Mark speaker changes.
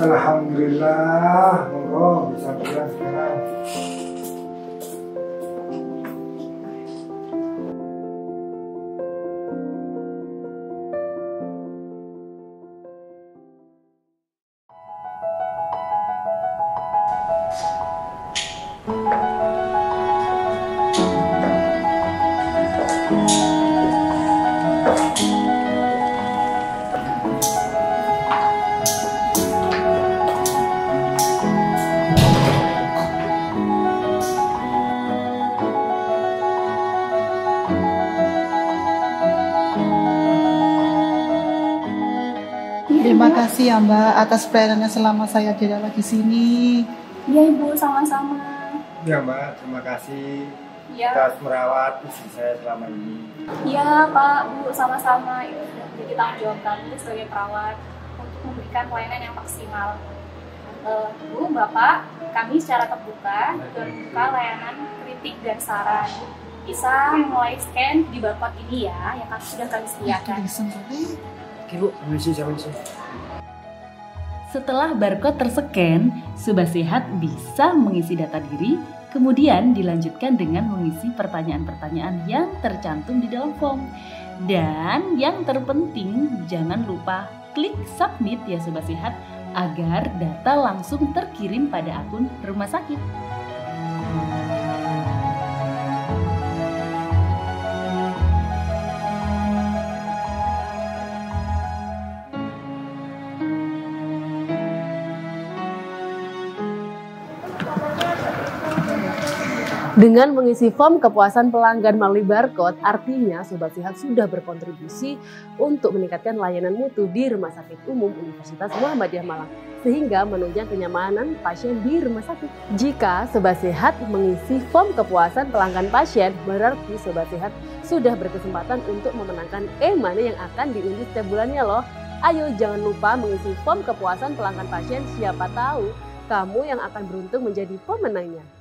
Speaker 1: Alhamdulillah, monggo bisa pulang sekarang.
Speaker 2: Terima kasih ya Mbak atas pelayanannya selama saya dirawat di sini.
Speaker 3: Iya Ibu, sama-sama.
Speaker 1: Ya Mbak, terima kasih
Speaker 3: Iya.
Speaker 1: atas merawat istri saya selama ini.
Speaker 3: Iya Pak, Bu, sama-sama. Itu menjadi tanggung jawab kami sebagai perawat untuk memberikan pelayanan yang maksimal. Eh, Bu, Bapak, kami secara terbuka membuka layanan kritik dan saran. Bisa mulai scan di barcode ini ya, yang kami sudah kami sediakan.
Speaker 1: Oke Bu, permisi, saya permisi.
Speaker 4: Setelah barcode terscan, Subah Sehat bisa mengisi data diri, kemudian dilanjutkan dengan mengisi pertanyaan-pertanyaan yang tercantum di dalam form. Dan yang terpenting, jangan lupa klik submit ya Sobat Sehat agar data langsung terkirim pada akun rumah sakit.
Speaker 5: Dengan mengisi form kepuasan pelanggan melalui barcode, artinya Sobat Sehat sudah berkontribusi untuk meningkatkan layanan mutu di Rumah Sakit Umum Universitas Muhammadiyah Malang, sehingga menunjang kenyamanan pasien di rumah sakit. Jika Sobat Sehat mengisi form kepuasan pelanggan pasien, berarti Sobat Sehat sudah berkesempatan untuk memenangkan e-money yang akan diundi setiap bulannya loh. Ayo jangan lupa mengisi form kepuasan pelanggan pasien, siapa tahu kamu yang akan beruntung menjadi pemenangnya.